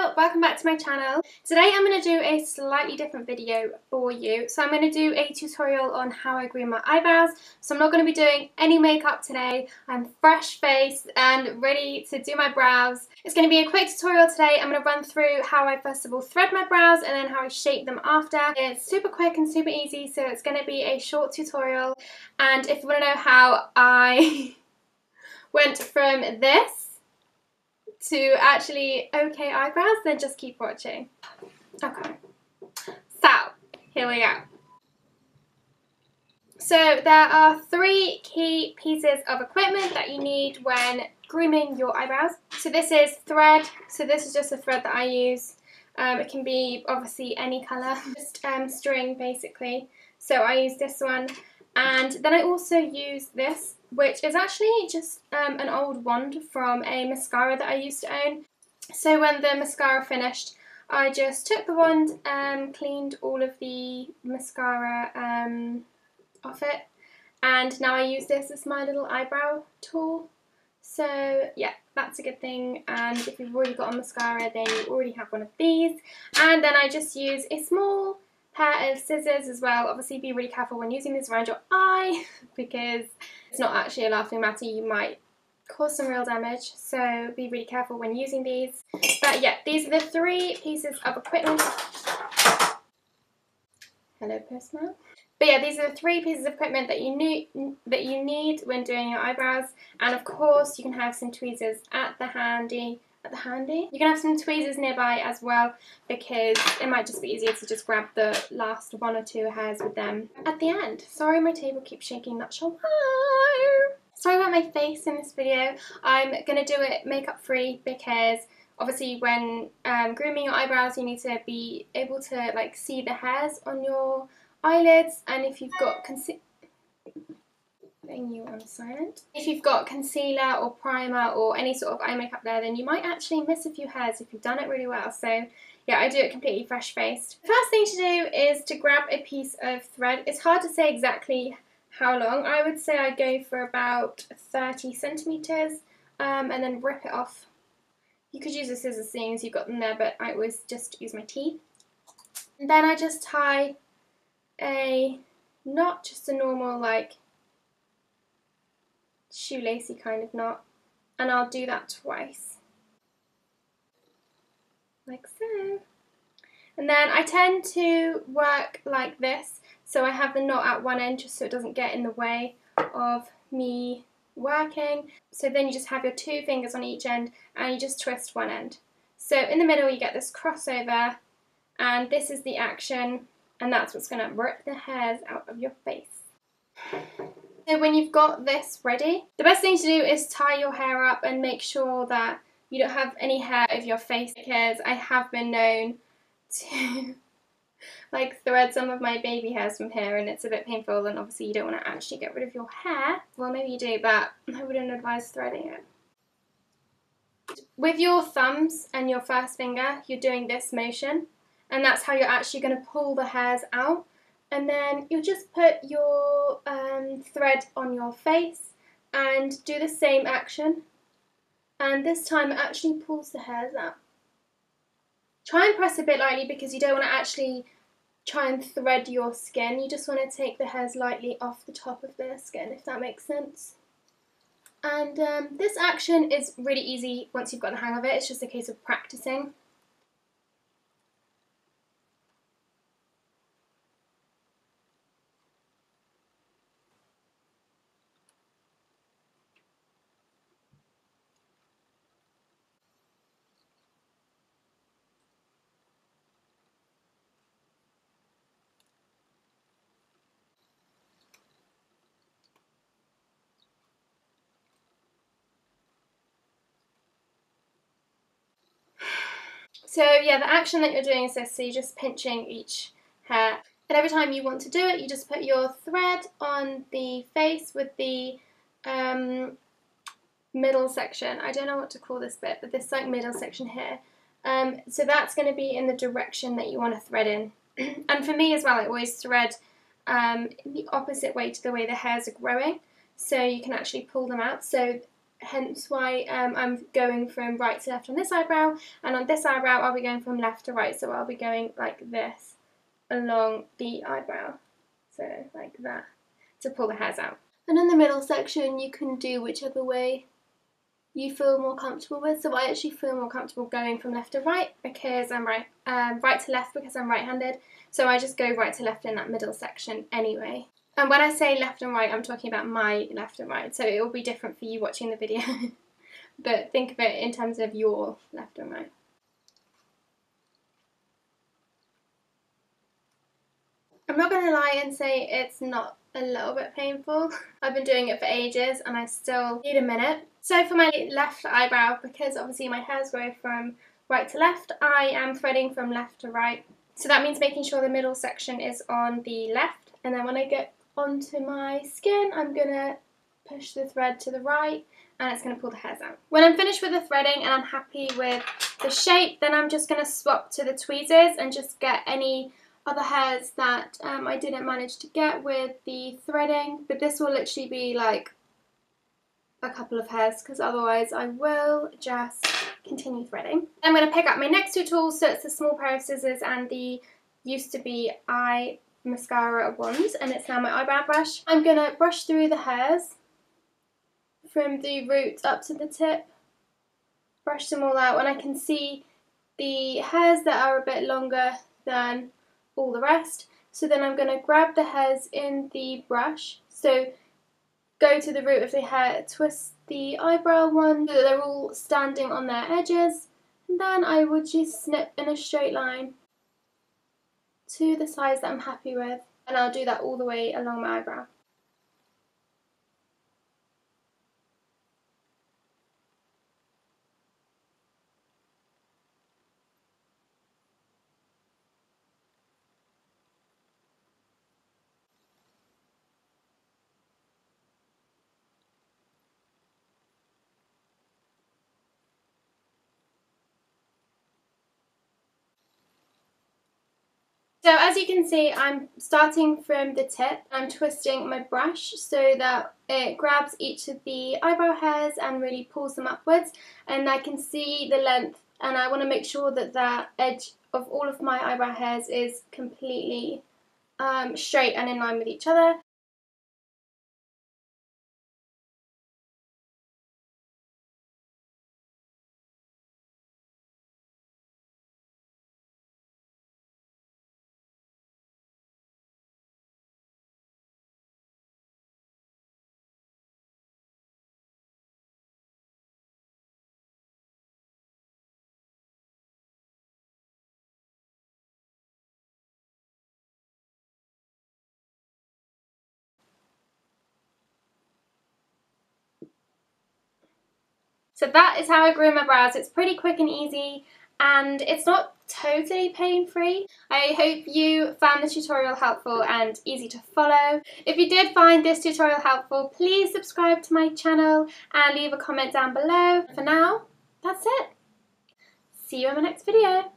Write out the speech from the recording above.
Welcome back to my channel. Today I'm going to do a slightly different video for you. So I'm going to do a tutorial on how I green my eyebrows. So I'm not going to be doing any makeup today. I'm fresh faced and ready to do my brows. It's going to be a quick tutorial today. I'm going to run through how I first of all thread my brows and then how I shape them after. It's super quick and super easy so it's going to be a short tutorial and if you want to know how I went from this to actually okay eyebrows, then just keep watching. Okay, so here we go. So there are three key pieces of equipment that you need when grooming your eyebrows. So this is thread, so this is just a thread that I use. Um, it can be obviously any colour, just um, string basically. So I use this one and then I also use this which is actually just um, an old wand from a mascara that I used to own. So when the mascara finished, I just took the wand and cleaned all of the mascara um, off it. And now I use this as my little eyebrow tool. So yeah, that's a good thing. And if you've already got a mascara, then you already have one of these. And then I just use a small pair of scissors as well. Obviously be really careful when using this around your eye because it's not actually a laughing matter. You might cause some real damage so be really careful when using these. But yeah, these are the three pieces of equipment. Hello postman. But yeah, these are the three pieces of equipment that you need that you need when doing your eyebrows. And of course, you can have some tweezers at the handy at the handy. You can have some tweezers nearby as well because it might just be easier to just grab the last one or two hairs with them at the end. Sorry my table keeps shaking, not sure why. Sorry about my face in this video. I'm going to do it makeup free because obviously when um, grooming your eyebrows you need to be able to like see the hairs on your eyelids and if you've got you on silent. If you've got concealer or primer or any sort of eye makeup there, then you might actually miss a few hairs if you've done it really well. So yeah, I do it completely fresh faced. First thing to do is to grab a piece of thread. It's hard to say exactly how long. I would say I go for about 30 centimetres um, and then rip it off. You could use a scissors seeing as you've got them there, but I always just use my teeth. And then I just tie a, not just a normal like shoelacy kind of knot and I'll do that twice. Like so. And then I tend to work like this so I have the knot at one end just so it doesn't get in the way of me working. So then you just have your two fingers on each end and you just twist one end. So in the middle you get this crossover and this is the action and that's what's going to rip the hairs out of your face so when you've got this ready, the best thing to do is tie your hair up and make sure that you don't have any hair over your face because I have been known to like thread some of my baby hairs from here and it's a bit painful and obviously you don't want to actually get rid of your hair. Well maybe you do but I wouldn't advise threading it. With your thumbs and your first finger you're doing this motion and that's how you're actually going to pull the hairs out and then you'll just put your um, thread on your face and do the same action and this time it actually pulls the hairs out. Try and press a bit lightly because you don't want to actually try and thread your skin, you just want to take the hairs lightly off the top of their skin if that makes sense. And um, this action is really easy once you've got the hang of it, it's just a case of practicing. So yeah, the action that you're doing is this, so you're just pinching each hair. And every time you want to do it, you just put your thread on the face with the um, middle section. I don't know what to call this bit, but this like middle section here. Um, so that's going to be in the direction that you want to thread in. and for me as well, I always thread um, the opposite way to the way the hairs are growing. So you can actually pull them out. So hence why um, I'm going from right to left on this eyebrow and on this eyebrow I'll be going from left to right. So I'll be going like this along the eyebrow. So like that to pull the hairs out. And in the middle section you can do whichever way you feel more comfortable with. So I actually feel more comfortable going from left to right because I'm right um, right to left because I'm right-handed. So I just go right to left in that middle section anyway and when I say left and right, I'm talking about my left and right, so it will be different for you watching the video. but think of it in terms of your left and right. I'm not going to lie and say it's not a little bit painful. I've been doing it for ages and I still need a minute. So for my left eyebrow, because obviously my hairs grow from right to left, I am threading from left to right. So that means making sure the middle section is on the left and then when I get onto my skin, I'm going to push the thread to the right and it's going to pull the hairs out. When I'm finished with the threading and I'm happy with the shape, then I'm just going to swap to the tweezers and just get any other hairs that um, I didn't manage to get with the threading. But this will literally be like a couple of hairs because otherwise I will just continue threading. I'm going to pick up my next two tools, so it's the small pair of scissors and the used to be eye mascara wand and it's now my eyebrow brush. I'm going to brush through the hairs from the root up to the tip, brush them all out and I can see the hairs that are a bit longer than all the rest. So then I'm going to grab the hairs in the brush. So go to the root of the hair, twist the eyebrow one so that they're all standing on their edges. And then I would just snip in a straight line to the size that I'm happy with and I'll do that all the way along my eyebrow. So as you can see, I'm starting from the tip. I'm twisting my brush so that it grabs each of the eyebrow hairs and really pulls them upwards. And I can see the length and I want to make sure that that edge of all of my eyebrow hairs is completely um, straight and in line with each other. So that is how I grew my brows. It's pretty quick and easy and it's not totally pain-free. I hope you found this tutorial helpful and easy to follow. If you did find this tutorial helpful, please subscribe to my channel and leave a comment down below. For now, that's it. See you in my next video.